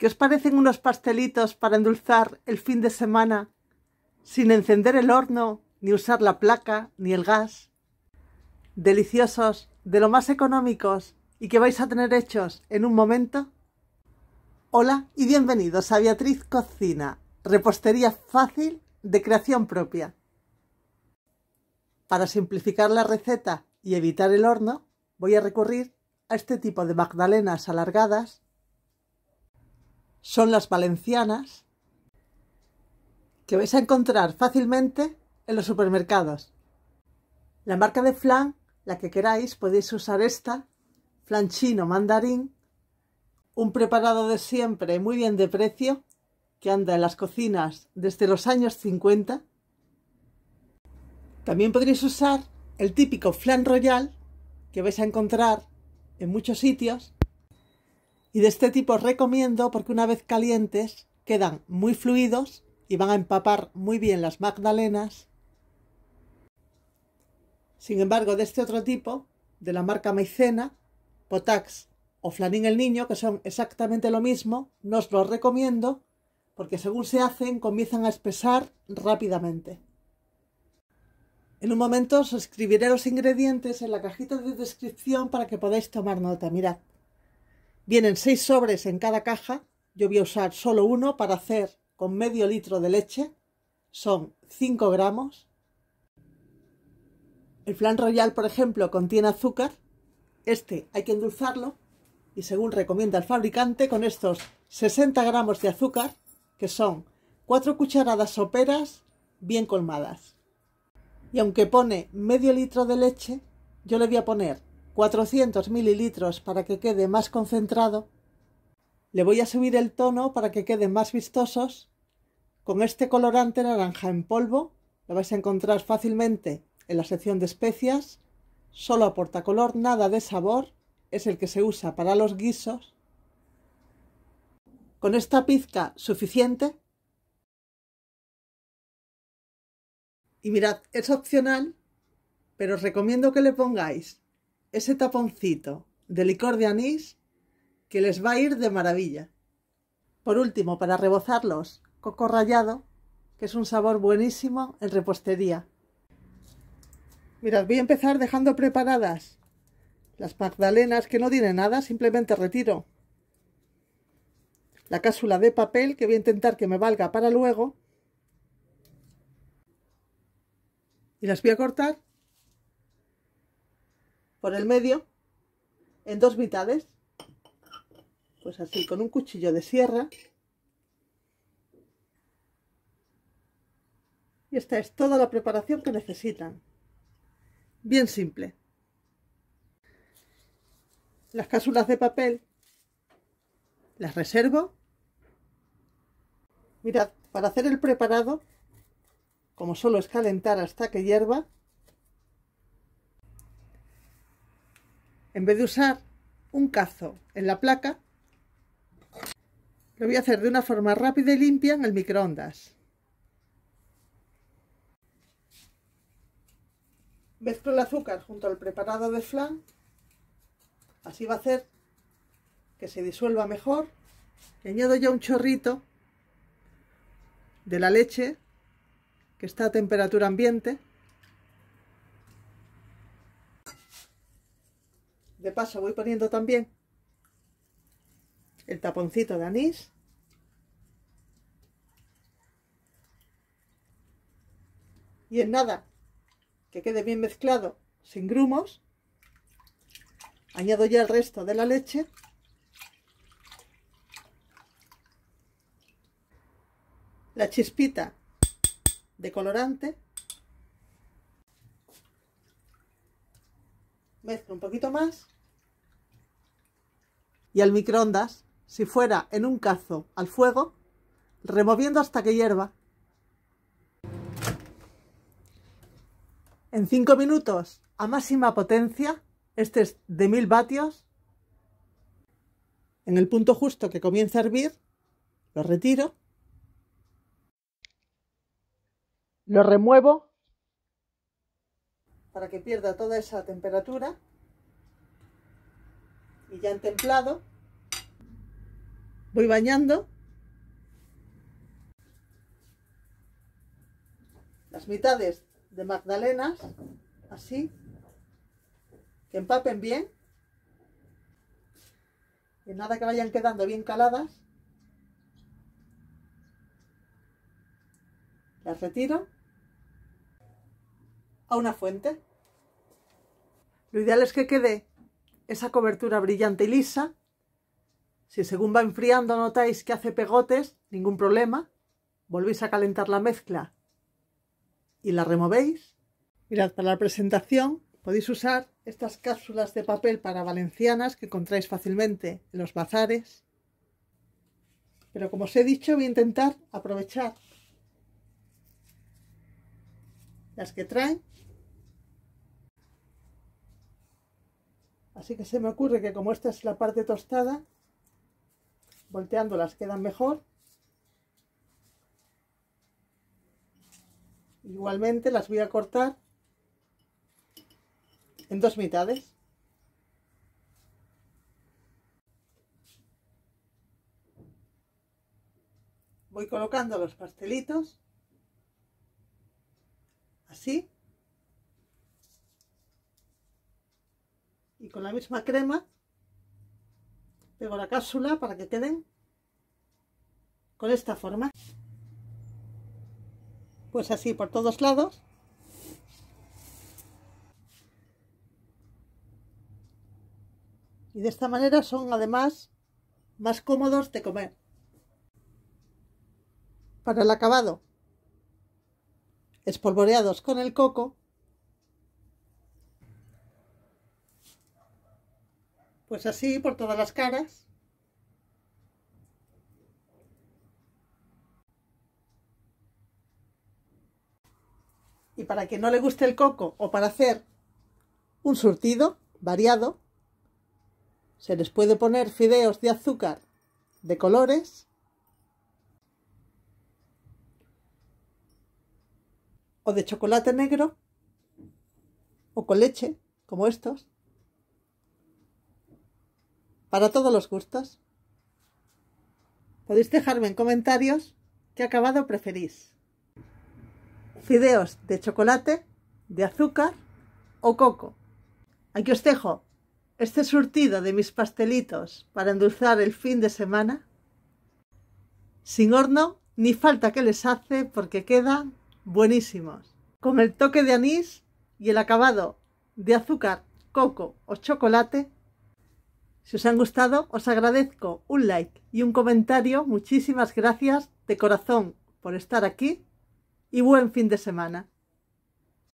¿Qué os parecen unos pastelitos para endulzar el fin de semana sin encender el horno, ni usar la placa, ni el gas? Deliciosos, de lo más económicos y que vais a tener hechos en un momento. Hola y bienvenidos a Beatriz Cocina, repostería fácil de creación propia. Para simplificar la receta y evitar el horno, voy a recurrir a este tipo de magdalenas alargadas. Son las valencianas que vais a encontrar fácilmente en los supermercados. La marca de flan, la que queráis, podéis usar esta, flan chino mandarín, un preparado de siempre muy bien de precio, que anda en las cocinas desde los años 50 también podréis usar el típico flan royal que vais a encontrar en muchos sitios. Y de este tipo recomiendo porque una vez calientes quedan muy fluidos y van a empapar muy bien las magdalenas. Sin embargo, de este otro tipo, de la marca Maicena, Potax o Flanín el Niño, que son exactamente lo mismo, no os los recomiendo porque según se hacen comienzan a espesar rápidamente. En un momento os escribiré los ingredientes en la cajita de descripción para que podáis tomar nota. Mirad, vienen seis sobres en cada caja. Yo voy a usar solo uno para hacer con medio litro de leche. Son 5 gramos. El flan royal, por ejemplo, contiene azúcar. Este hay que endulzarlo y según recomienda el fabricante, con estos 60 gramos de azúcar, que son 4 cucharadas soperas bien colmadas y aunque pone medio litro de leche, yo le voy a poner 400 mililitros para que quede más concentrado. Le voy a subir el tono para que queden más vistosos. Con este colorante naranja en polvo lo vais a encontrar fácilmente en la sección de especias. Solo aporta color, nada de sabor. Es el que se usa para los guisos. Con esta pizca suficiente Y mirad, es opcional, pero os recomiendo que le pongáis ese taponcito de licor de anís que les va a ir de maravilla. Por último, para rebozarlos, coco rallado, que es un sabor buenísimo en repostería. Mirad, voy a empezar dejando preparadas las magdalenas que no tienen nada, simplemente retiro la cápsula de papel que voy a intentar que me valga para luego y las voy a cortar por el medio en dos mitades pues así con un cuchillo de sierra. Y esta es toda la preparación que necesitan. Bien simple. Las cápsulas de papel las reservo. Mirad para hacer el preparado como solo es calentar hasta que hierva, en vez de usar un cazo en la placa, lo voy a hacer de una forma rápida y limpia en el microondas. Mezclo el azúcar junto al preparado de flan, así va a hacer que se disuelva mejor. Añado ya un chorrito de la leche que está a temperatura ambiente. De paso voy poniendo también el taponcito de anís. Y en nada, que quede bien mezclado, sin grumos, añado ya el resto de la leche. La chispita de colorante. Mezclo un poquito más. Y al microondas, si fuera en un cazo al fuego, removiendo hasta que hierva. En 5 minutos a máxima potencia, este es de 1000 vatios, en el punto justo que comienza a hervir, lo retiro. Lo remuevo para que pierda toda esa temperatura y ya templado Voy bañando las mitades de magdalenas, así, que empapen bien. Y nada que vayan quedando bien caladas. Las retiro a una fuente. Lo ideal es que quede esa cobertura brillante y lisa. Si según va enfriando notáis que hace pegotes, ningún problema. Volvéis a calentar la mezcla y la removéis. Mirad, para la presentación podéis usar estas cápsulas de papel para valencianas que encontráis fácilmente en los bazares. Pero como os he dicho, voy a intentar aprovechar las que traen. Así que se me ocurre que como esta es la parte tostada, volteándolas quedan mejor. Igualmente las voy a cortar en dos mitades. Voy colocando los pastelitos así con la misma crema pego la cápsula para que queden con esta forma. Pues así por todos lados. Y de esta manera son además más cómodos de comer. Para el acabado espolvoreados con el coco pues así por todas las caras. Y para quien no le guste el coco o para hacer un surtido variado, se les puede poner fideos de azúcar de colores. O de chocolate negro o con leche, como estos, para todos los gustos. Podéis dejarme en comentarios qué acabado preferís fideos de chocolate, de azúcar o coco. Aquí os dejo este surtido de mis pastelitos para endulzar el fin de semana. Sin horno ni falta que les hace porque quedan buenísimos. Con el toque de anís y el acabado de azúcar, coco o chocolate. Si os han gustado, os agradezco un like y un comentario. Muchísimas gracias de corazón por estar aquí y buen fin de semana.